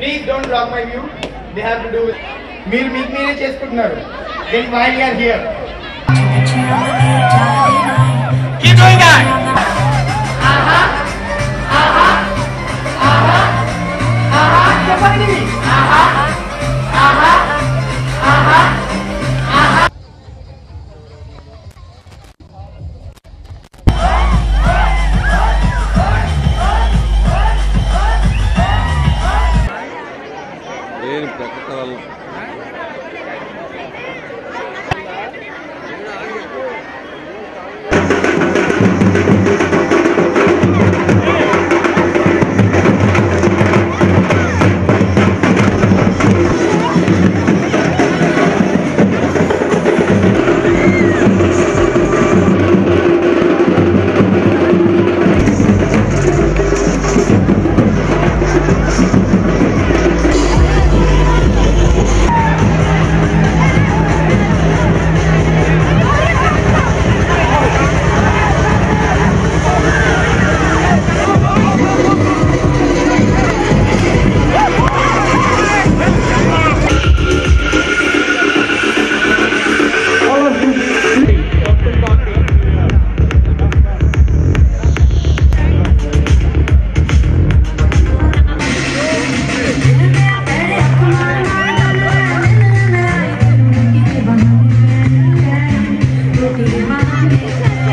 Please don't block my view they have to do మీరు మీకు మీరే చేసుకుంటున్నారు దెన్ వై ఆర్ హియర్ లేని ప్రకటనలు